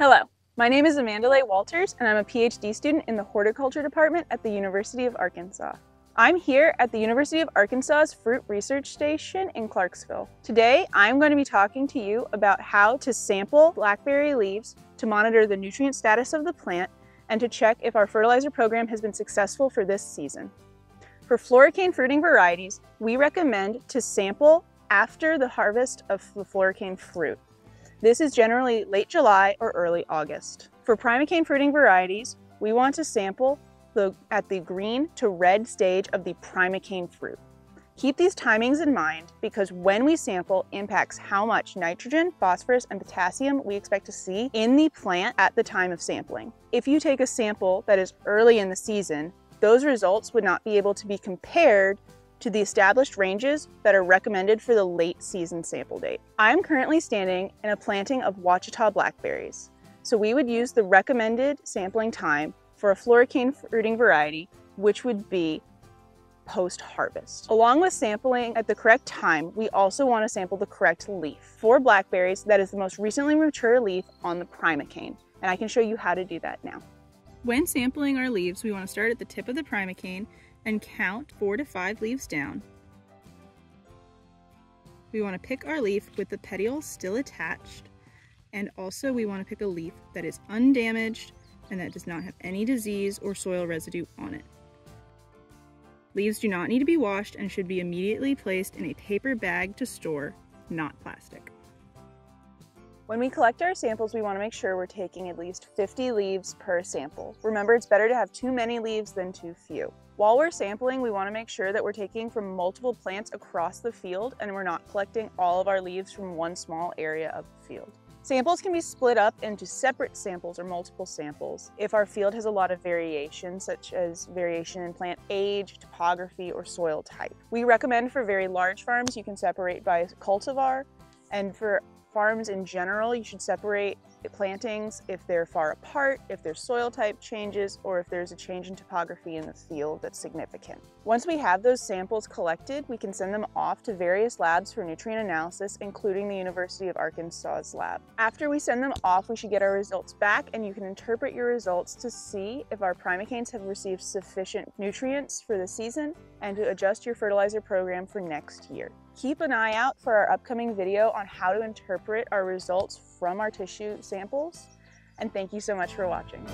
Hello, my name is Amanda Lay-Walters and I'm a PhD student in the Horticulture Department at the University of Arkansas. I'm here at the University of Arkansas's Fruit Research Station in Clarksville. Today, I'm going to be talking to you about how to sample blackberry leaves to monitor the nutrient status of the plant and to check if our fertilizer program has been successful for this season. For floricane fruiting varieties, we recommend to sample after the harvest of the floricane fruit. This is generally late July or early August. For primocane fruiting varieties, we want to sample the, at the green to red stage of the primocane fruit. Keep these timings in mind because when we sample impacts how much nitrogen, phosphorus, and potassium we expect to see in the plant at the time of sampling. If you take a sample that is early in the season, those results would not be able to be compared to the established ranges that are recommended for the late season sample date. I'm currently standing in a planting of Ouachita blackberries, so we would use the recommended sampling time for a floricane fruiting variety, which would be post-harvest. Along with sampling at the correct time, we also want to sample the correct leaf. For blackberries, that is the most recently mature leaf on the primocane, and I can show you how to do that now. When sampling our leaves, we want to start at the tip of the primocane and count four to five leaves down. We want to pick our leaf with the petiole still attached and also we want to pick a leaf that is undamaged and that does not have any disease or soil residue on it. Leaves do not need to be washed and should be immediately placed in a paper bag to store, not plastic. When we collect our samples, we want to make sure we're taking at least 50 leaves per sample. Remember, it's better to have too many leaves than too few. While we're sampling, we want to make sure that we're taking from multiple plants across the field and we're not collecting all of our leaves from one small area of the field. Samples can be split up into separate samples or multiple samples if our field has a lot of variation, such as variation in plant age, topography, or soil type. We recommend for very large farms, you can separate by cultivar, and for farms in general, you should separate plantings if they're far apart, if their soil type changes, or if there's a change in topography in the field that's significant. Once we have those samples collected, we can send them off to various labs for nutrient analysis, including the University of Arkansas's lab. After we send them off, we should get our results back and you can interpret your results to see if our primocanes have received sufficient nutrients for the season and to adjust your fertilizer program for next year. Keep an eye out for our upcoming video on how to interpret our results from our tissue samples. And thank you so much for watching.